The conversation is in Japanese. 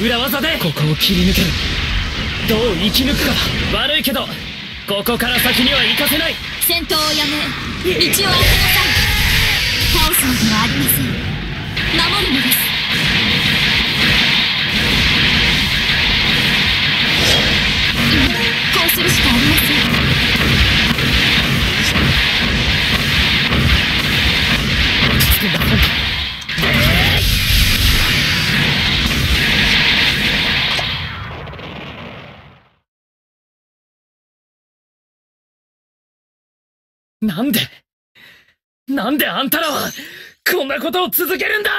裏技でここを切り抜ける。どう生き抜くか悪いけどここから先には行かせない。戦闘をやめ道を開けなさいなんでなんであんたらはこんなことを続けるんだ